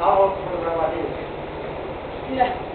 Allah SWT. Yeah.